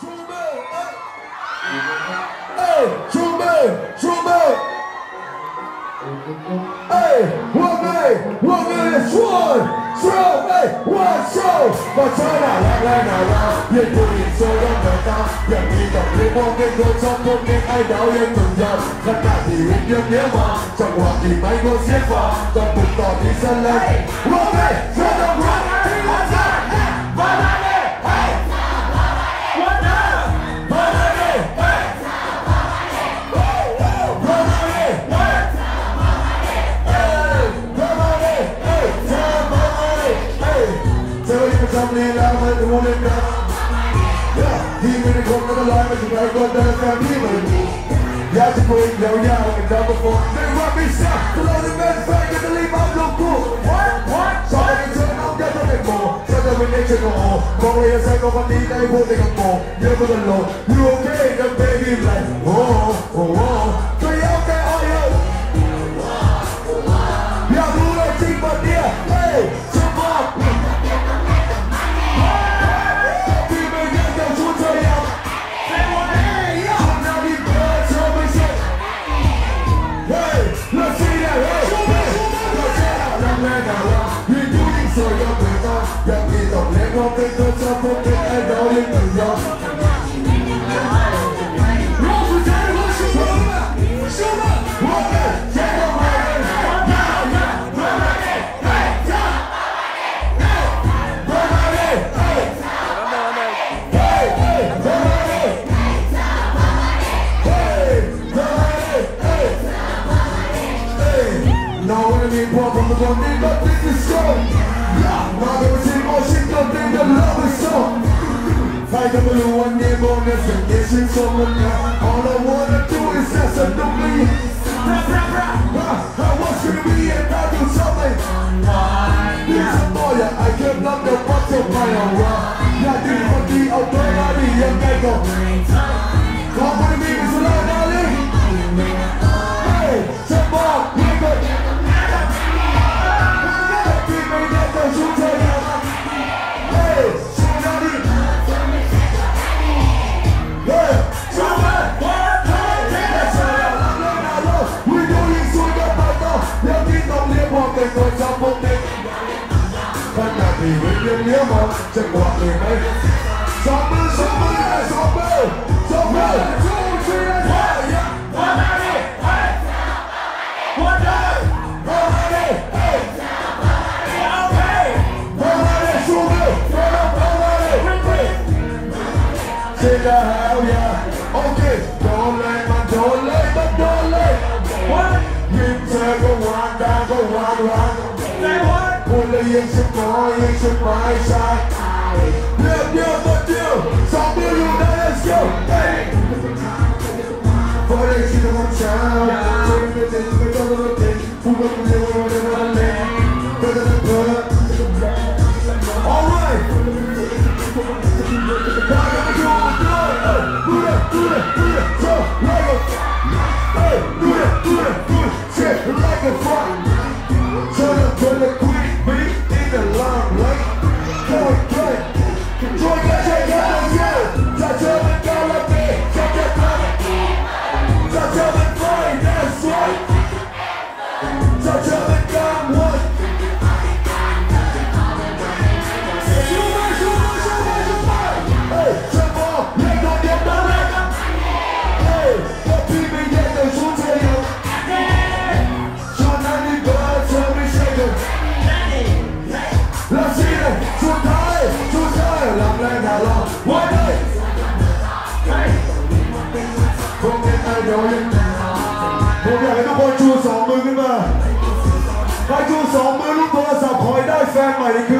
Hey, one day, one day, it's one, throw, hey, one show. Và trái là lại lại nào nào, yên tự nhìn sâu đâm đời ta. Nhận đi tập lý mong nên đôi trong không nên ai đau yên từng dần. Tất cả thì hình như nghĩa mà, chẳng hòa thì mấy ngôi giết vào. Trong cùng tỏ thì sân lên, one day, throw. That the woman now. Yeah, he it come the line, but you gotta go down the family, man. Yeah, to go in, yo, yeah, I'm a double four. They want me shot, to load the man's back, and believe I'm no cool. What? What? Somebody turn on, get on the more. Shut up when they check on. Go away and say, go on, need they won't take a more. You're the Lord. You okay? The baby like, oh, oh, oh. from the one I think. Yeah, love. Fight the blue one on this and so. All I wanna do is just a newbie. Bra. I want you to be and I do something. It's a lawyer, I can love the bottom of my own. Yeah, this is for the I'm gonna. mọ́ ṣẹ̀kọ̀ àpèmọ́. Sọ̀bù sọ̀bù yẹn sọ̀bù sọ̀bù. Take a hell yeah, okay, don't let my, don't let le yekşikman yekşikman şak Dip dip dip dip Something you know let's go Hey For the shit of my child Take me to the color of day Who got me there whatever I lay Better than blood Alright Why gotta do all good? Do that, do that, do that So like a Hey, do that, do that, do that Shit like a fuck Turn up, turn the Long leg, how long? One day. Không biết ai đó nhưngผมอยากให้ทุกคนชูสองมือขึ้นมาให้ชูสองมือลูกโทรศัพท์ขอให้ได้แฟนใหม่ในคืนนี้เว้ย น